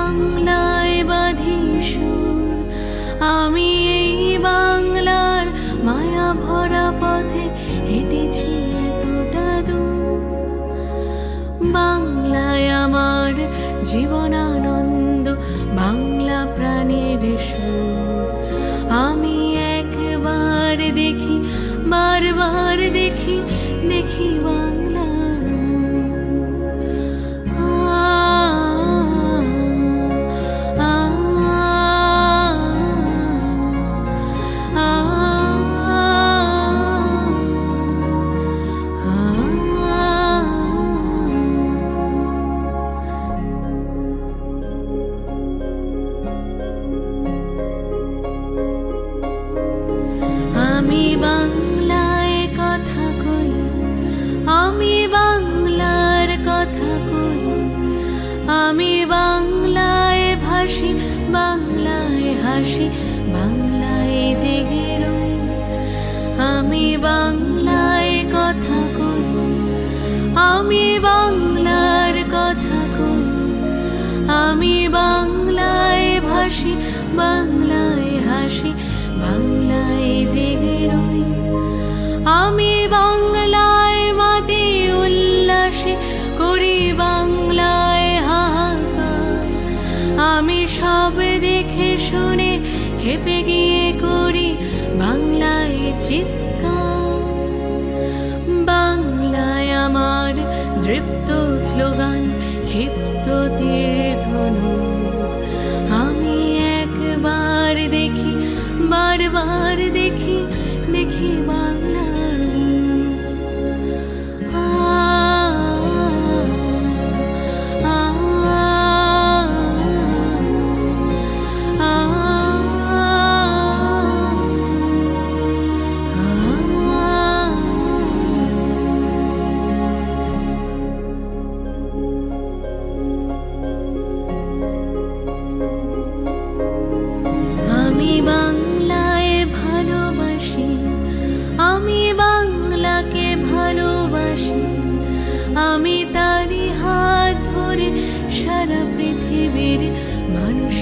বাংলায় বাঁধি সুর আমি এই বাংলার মায়া ভরা পথে হেঁটেছি এতটা দূর। বাংলায় আমার জীবনানন্দ, বাংলা প্রাণের সুর। আমি একবার দেখি বারবার বাংলায় হাসি, বাংলায় জেগে রই। আমি বাংলায় কথা কই, আমি বাংলার কথা কই। আমি বাংলায় ভাসি, বাংলায়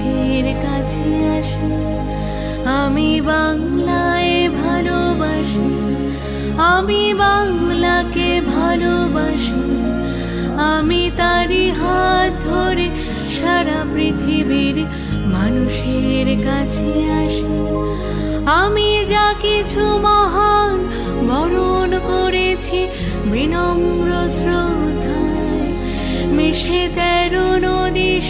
মানুষের কাছে আসি, আমি বাংলায় ভালোবাসি, আমি বাংলাকে ভালোবাসি, আমি তারই হাত ধরে সারা পৃথিবীর মানুষের কাছে আসি। আমি যা কিছু মহান বরণ করেছি, বিনম্র শ্রদ্ধায় মিশে তেরো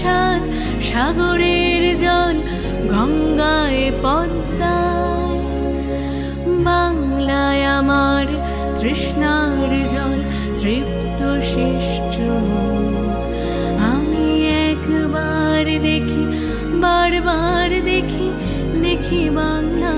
সাত সাগরের জল, গঙ্গায় পদ্মায়। বাংলায় আমার তৃষ্ণার জল, তৃপ্ত শিষ্ট আমি একবার দেখি, বারবার দেখি দেখি বাংলা